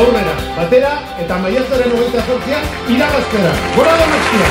aurrera, batera eta maiatzaren hogeita zortzian iragaztera. Gora donostia!